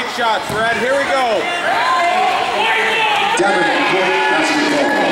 shots, Red. Here we go. Davenport